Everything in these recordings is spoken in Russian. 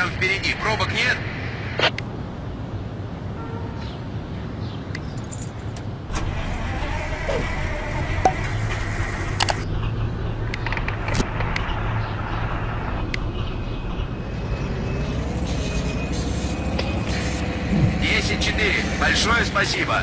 там впереди? Пробок нет? Десять четыре. Большое спасибо.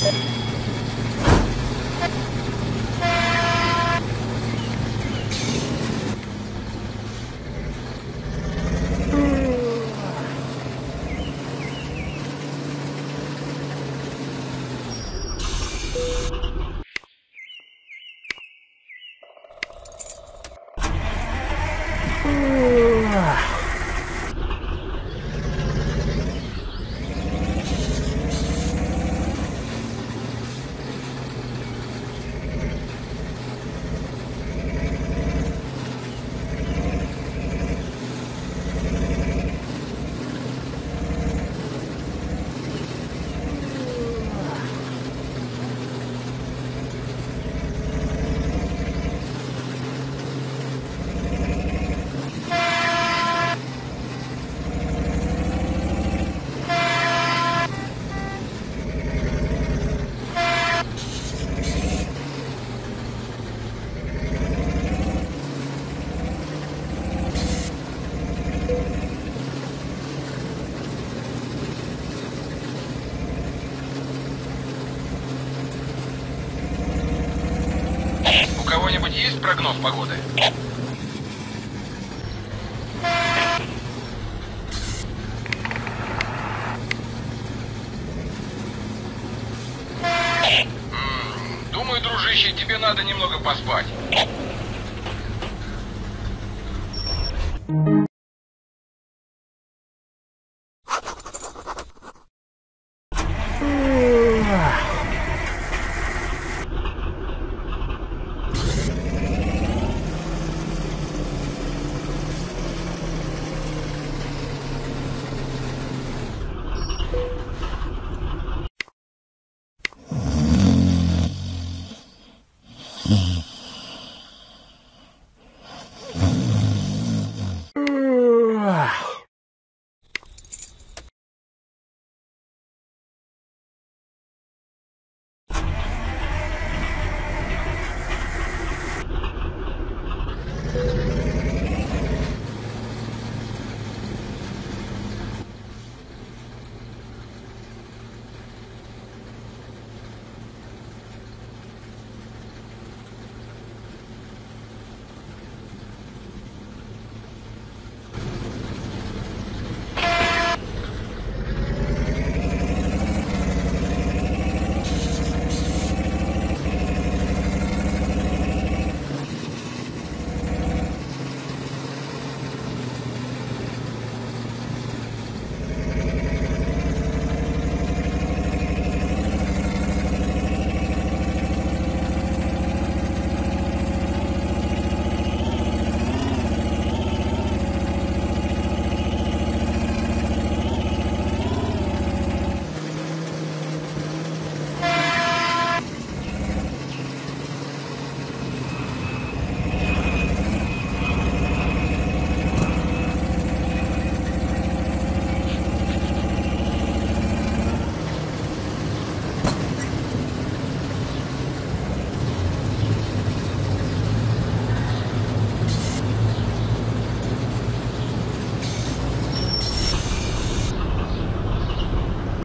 Ooh. Прогноз погоды? Думаю, дружище, тебе надо немного поспать. Mm-hmm.